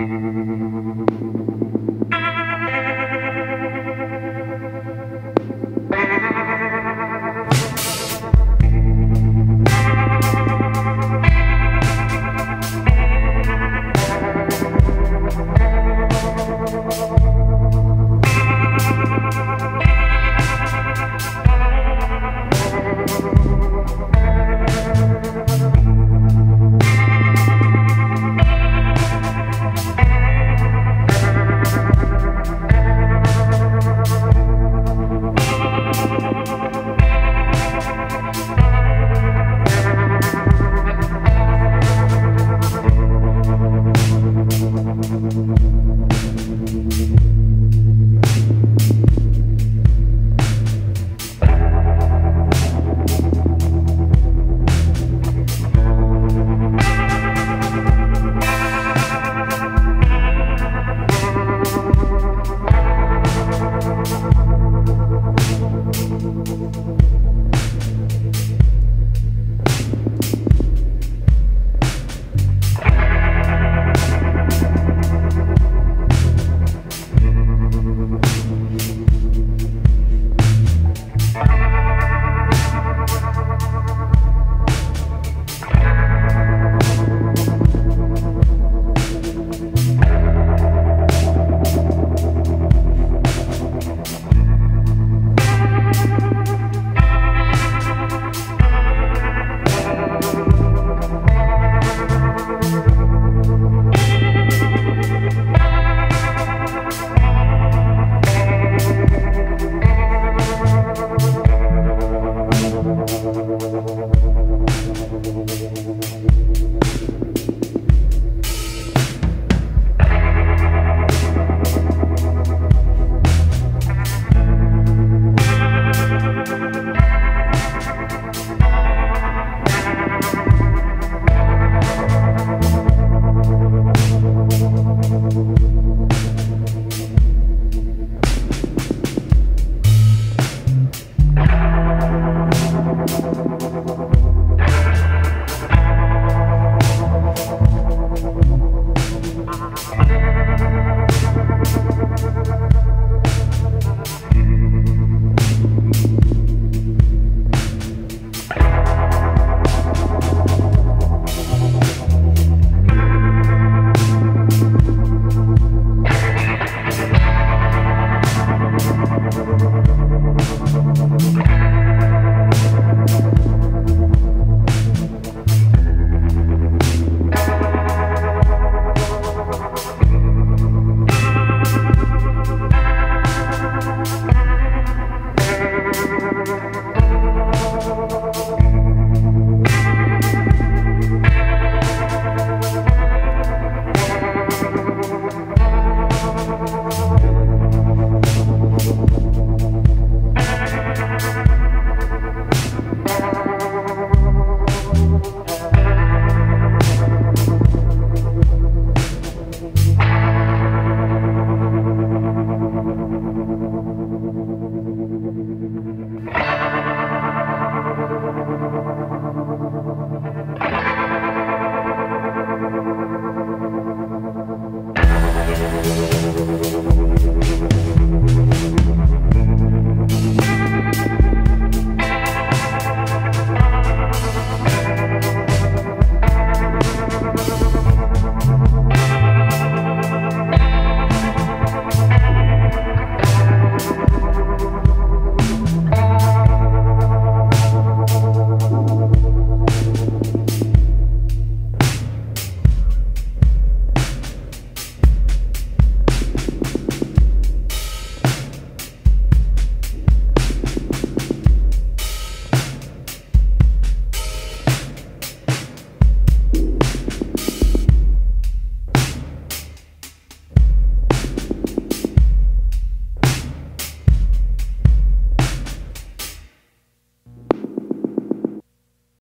Thank mm-hmm. you. Thank